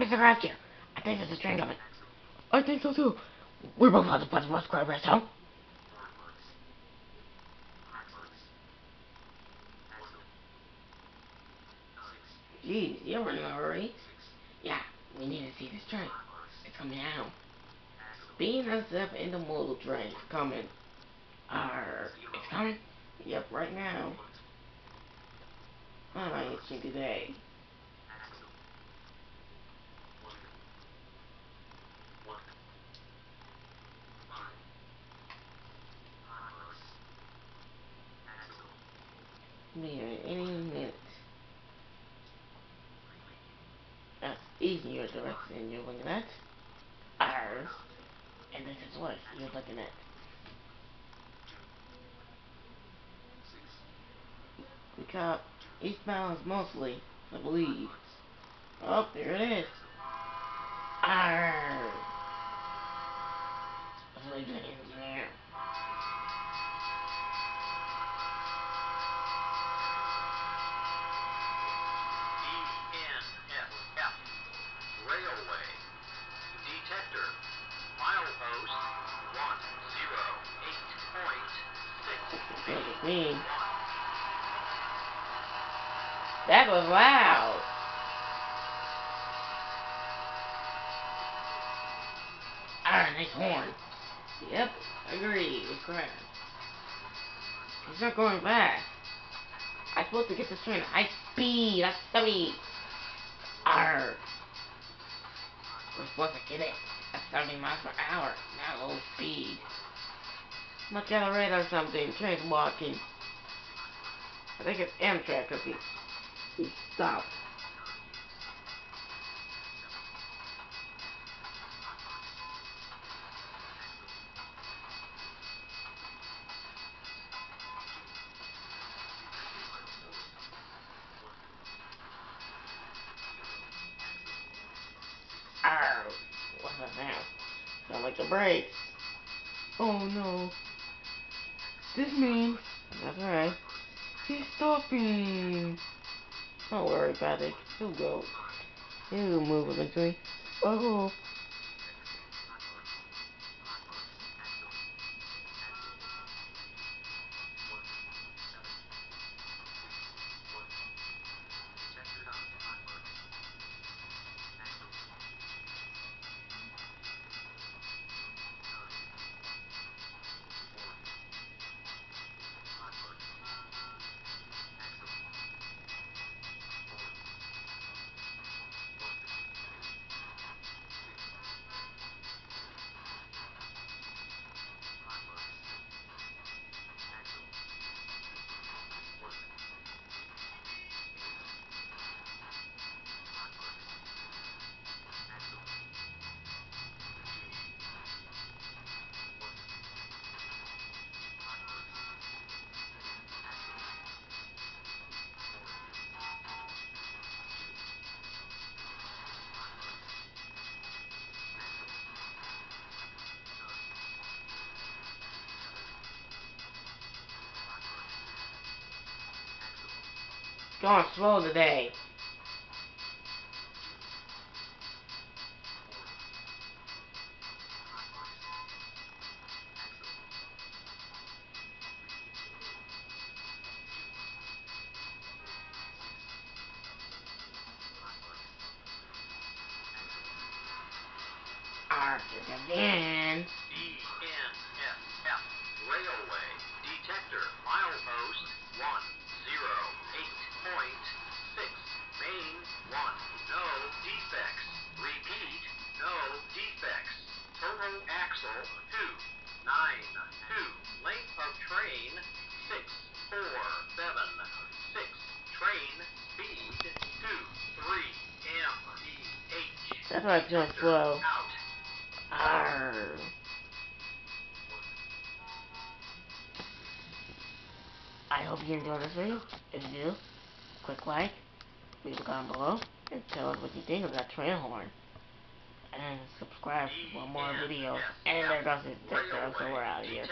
Mr. Rapture, I think there's a train coming. I think so too. We're both about to punch West Crab Rest, huh? Jeez, you're running a hurry. Yeah, we need to see this train. It's coming out. Being ourselves intermodal train. coming. Arr, it's coming? Yep, right now. Alright, it's today. Here, any minute. That's easier direction you're looking at. Ours. And this is what you're looking at. We got eastbound mostly, I believe. Oh, there it is. Me. That was loud. Ah, nice horn. Yep, agree. It's correct. He's not going back. I'm supposed to get this train at high speed. That's 70. Arr. We're supposed to get it at 70 miles per hour. Not low speed. Look at the radar or something. Train's walking. I think it's Amtrak because he, he stopped. Arr! What's that now? Sound like the brakes. Oh no. This means, that's right, he's stopping. Don't worry about it. He'll go. He'll move eventually. Oh. Going slow today. Arthur again. Total axle two. Nine two. Length of train six four seven six. Train speed two three mph. That's why it's going slow. Out. Arr. I hope you enjoyed this video. If you do, quick like, leave a comment below, and tell us what you think of that train horn. And subscribe for more videos. And there goes the detector, so we're out of here.